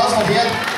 Applaus von